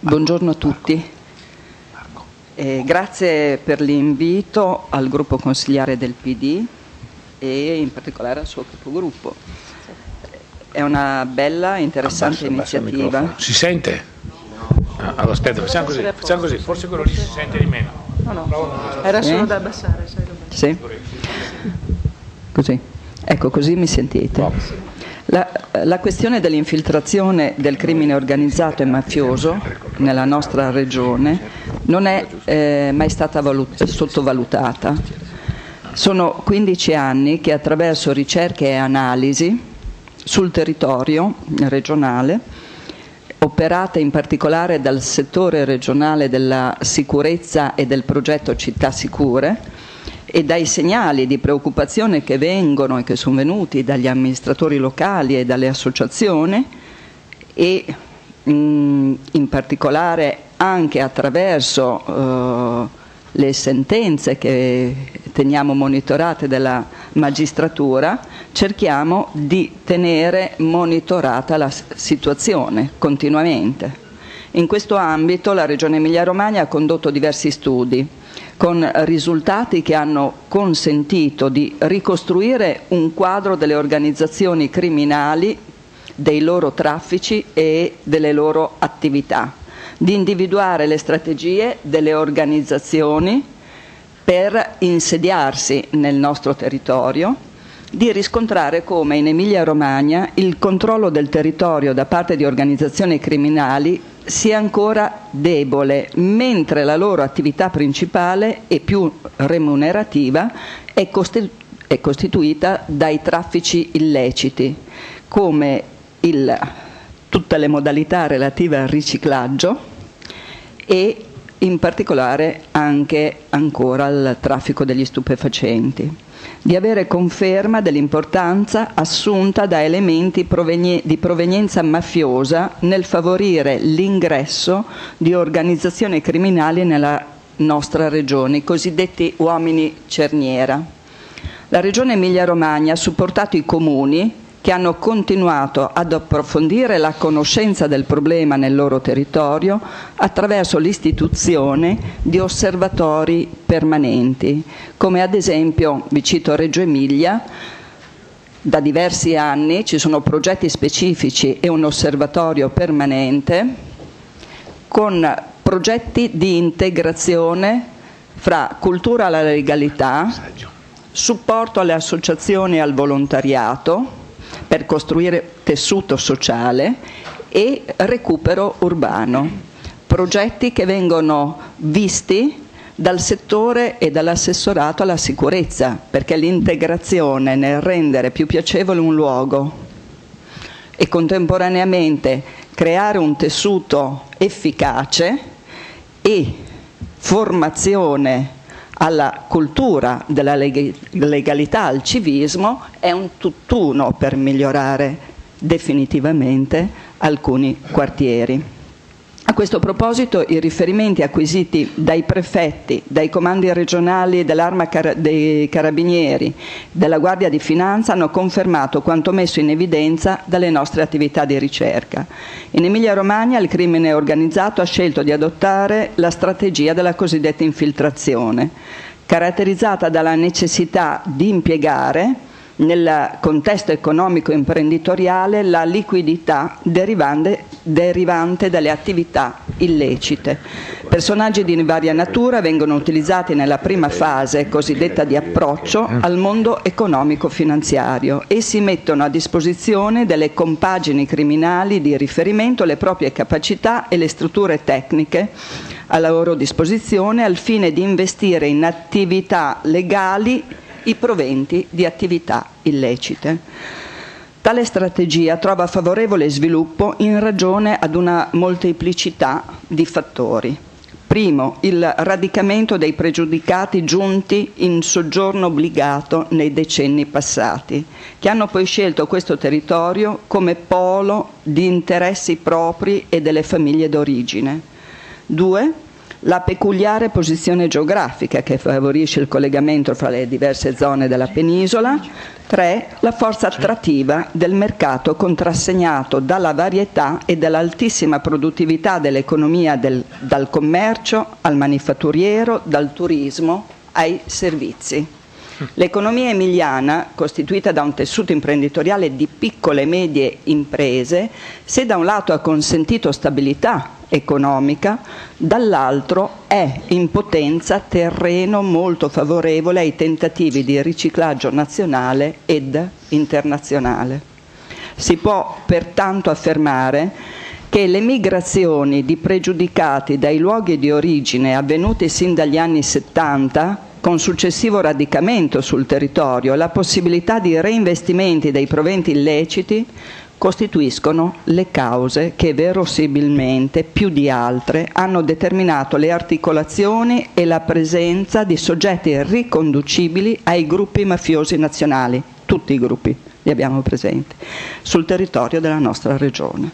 Buongiorno a tutti. Eh, grazie per l'invito al gruppo consigliare del PD e in particolare al suo capogruppo. È una bella, interessante Abbassa, iniziativa. si sente? Ah, allora aspetta, facciamo così, facciamo così, forse quello lì si sente di meno. No, no, era solo da abbassare, sai. Sì? Così. Ecco, così mi sentite. La, la questione dell'infiltrazione del crimine organizzato e mafioso nella nostra regione non è eh, mai stata valut- sottovalutata. Sono 15 anni che attraverso ricerche e analisi sul territorio regionale, operate in particolare dal settore regionale della sicurezza e del progetto Città Sicure, e dai segnali di preoccupazione che vengono e che sono venuti dagli amministratori locali e dalle associazioni e mh, in particolare anche attraverso eh, le sentenze che teniamo monitorate dalla magistratura, cerchiamo di tenere monitorata la situazione continuamente. In questo ambito la Regione Emilia-Romagna ha condotto diversi studi con risultati che hanno consentito di ricostruire un quadro delle organizzazioni criminali, dei loro traffici e delle loro attività, di individuare le strategie delle organizzazioni per insediarsi nel nostro territorio, di riscontrare come in Emilia-Romagna il controllo del territorio da parte di organizzazioni criminali sia ancora debole, mentre la loro attività principale e più remunerativa è, costi- è costituita dai traffici illeciti, come il- tutte le modalità relative al riciclaggio e in particolare anche ancora al traffico degli stupefacenti, di avere conferma dell'importanza assunta da elementi proveni- di provenienza mafiosa nel favorire l'ingresso di organizzazioni criminali nella nostra regione, i cosiddetti uomini cerniera. La Regione Emilia-Romagna ha supportato i comuni che hanno continuato ad approfondire la conoscenza del problema nel loro territorio attraverso l'istituzione di osservatori permanenti, come ad esempio, vi cito Reggio Emilia, da diversi anni ci sono progetti specifici e un osservatorio permanente con progetti di integrazione fra cultura alla legalità, supporto alle associazioni e al volontariato per costruire tessuto sociale e recupero urbano. Progetti che vengono visti dal settore e dall'assessorato alla sicurezza, perché l'integrazione nel rendere più piacevole un luogo e contemporaneamente creare un tessuto efficace e formazione alla cultura della leg- legalità, al civismo, è un tutt'uno per migliorare definitivamente alcuni quartieri. A questo proposito i riferimenti acquisiti dai prefetti, dai comandi regionali dell'Arma dei Carabinieri, della Guardia di Finanza hanno confermato quanto messo in evidenza dalle nostre attività di ricerca. In Emilia-Romagna il crimine organizzato ha scelto di adottare la strategia della cosiddetta infiltrazione, caratterizzata dalla necessità di impiegare nel contesto economico imprenditoriale la liquidità derivante, dalle attività illecite. Personaggi di varia natura vengono utilizzati nella prima fase cosiddetta di approccio al mondo economico-finanziario e si mettono a disposizione delle compagini criminali di riferimento le proprie capacità e le strutture tecniche alla loro disposizione al fine di investire in attività legali i proventi di attività illecite. Tale strategia trova favorevole sviluppo in ragione ad una molteplicità di fattori. Primo, il radicamento dei pregiudicati giunti in soggiorno obbligato nei decenni passati, che hanno poi scelto questo territorio come polo di interessi propri e delle famiglie d'origine. Due, la peculiare posizione geografica che favorisce il collegamento fra le diverse zone della penisola, 3. la forza attrattiva del mercato contrassegnato dalla varietà e dall'altissima produttività dell'economia del, dal commercio al manifatturiero, dal turismo ai servizi. L'economia emiliana, costituita da un tessuto imprenditoriale di piccole e medie imprese, se da un lato ha consentito stabilità economica, dall'altro è in potenza terreno molto favorevole ai tentativi di riciclaggio nazionale ed internazionale. Si può pertanto affermare che le migrazioni di pregiudicati dai luoghi di origine avvenute sin dagli anni 70 con successivo radicamento sul territorio la possibilità di reinvestimenti dei proventi illeciti costituiscono le cause che verosimilmente, più di altre, hanno determinato le articolazioni e la presenza di soggetti riconducibili ai gruppi mafiosi nazionali, tutti i gruppi li abbiamo presenti, sul territorio della nostra regione.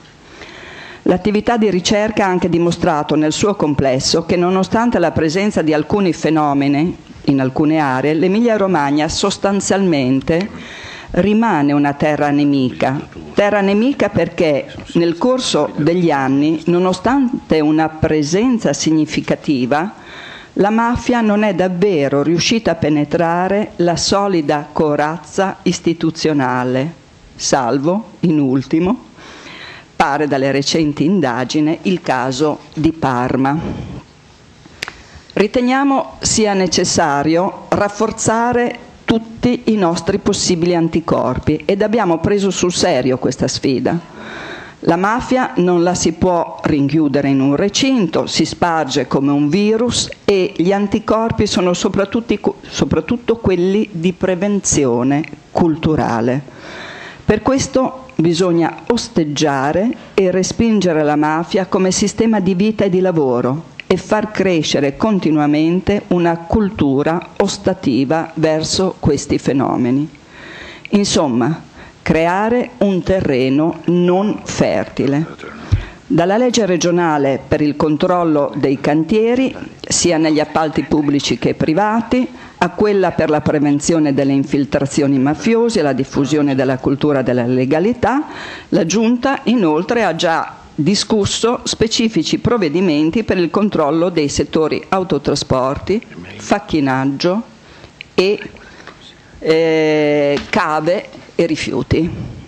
L'attività di ricerca ha anche dimostrato nel suo complesso che nonostante la presenza di alcuni fenomeni in alcune aree, l'Emilia-Romagna sostanzialmente rimane una terra nemica. Terra nemica perché nel corso degli anni, nonostante una presenza significativa, la mafia non è davvero riuscita a penetrare la solida corazza istituzionale, salvo, in ultimo, pare dalle recenti indagini, il caso di Parma. Riteniamo sia necessario rafforzare tutti i nostri possibili anticorpi ed abbiamo preso sul serio questa sfida. La mafia non la si può rinchiudere in un recinto, si sparge come un virus e gli anticorpi sono soprattutto, soprattutto quelli di prevenzione culturale. Per questo bisogna osteggiare e respingere la mafia come sistema di vita e di lavoro e far crescere continuamente una cultura ostativa verso questi fenomeni. Insomma, creare un terreno non fertile. Dalla legge regionale per il controllo dei cantieri, sia negli appalti pubblici che privati, a quella per la prevenzione delle infiltrazioni mafiose e la diffusione della cultura della legalità, la Giunta inoltre ha già discusso specifici provvedimenti per il controllo dei settori autotrasporti, facchinaggio e eh, cave e rifiuti.